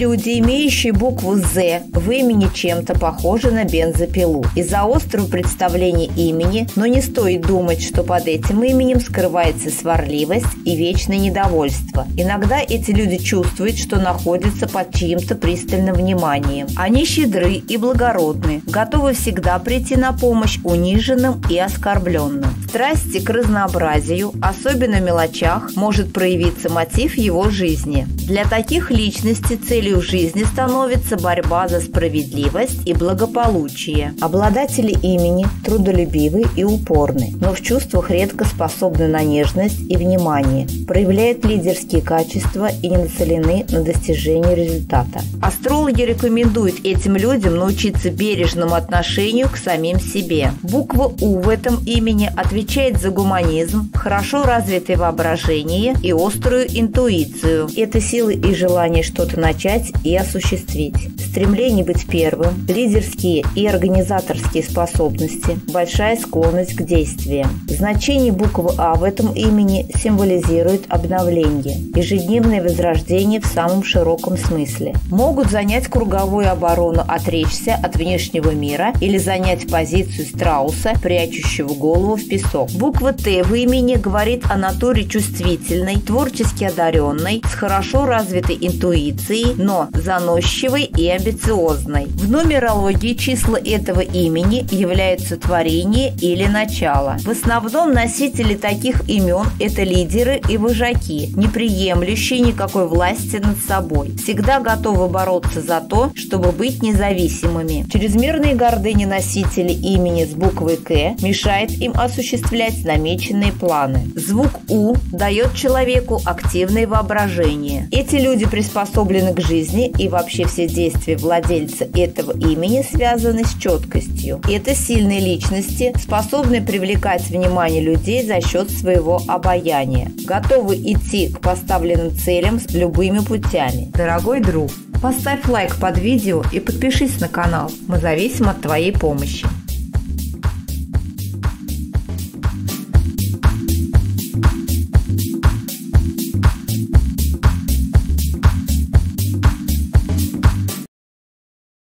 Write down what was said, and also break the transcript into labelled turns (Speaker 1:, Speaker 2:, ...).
Speaker 1: Люди, имеющие букву «З» в имени чем-то похожи на бензопилу. Из-за острого представления имени, но не стоит думать, что под этим именем скрывается сварливость и вечное недовольство. Иногда эти люди чувствуют, что находятся под чьим-то пристальным вниманием. Они щедры и благородны, готовы всегда прийти на помощь униженным и оскорбленным. В страсти к разнообразию, особенно в мелочах, может проявиться мотив его жизни. Для таких личностей целью жизни становится борьба за справедливость и благополучие. Обладатели имени трудолюбивы и упорны, но в чувствах редко способны на нежность и внимание, проявляют лидерские качества и не нацелены на достижение результата. Астрологи рекомендуют этим людям научиться бережному отношению к самим себе. Буква У в этом имени отвечает за гуманизм, хорошо развитое воображение и острую интуицию. Это силы и желание что-то начать и осуществить. Стремление быть первым, лидерские и организаторские способности, большая склонность к действиям. Значение буквы А в этом имени символизирует обновление, ежедневное возрождение в самом широком смысле. Могут занять круговую оборону, отречься от внешнего мира или занять позицию страуса, прячущего голову в песок. Буква Т в имени говорит о натуре чувствительной, творчески одаренной, с хорошо развитой интуицией, но заносчивой и амбициозной. В нумерологии числа этого имени являются творение или начало. В основном носители таких имен – это лидеры и вожаки, не приемлющие никакой власти над собой, всегда готовы бороться за то, чтобы быть независимыми. Чрезмерные гордыни носителей имени с буквой «К» мешает им осуществлять намеченные планы. Звук «У» дает человеку активное воображение. Эти люди приспособлены к жизни и вообще все действия владельца этого имени связаны с четкостью. Это сильные личности, способные привлекать внимание людей за счет своего обаяния, готовы идти к поставленным целям с любыми путями. Дорогой друг, поставь лайк под видео и подпишись на канал. Мы зависим от твоей помощи.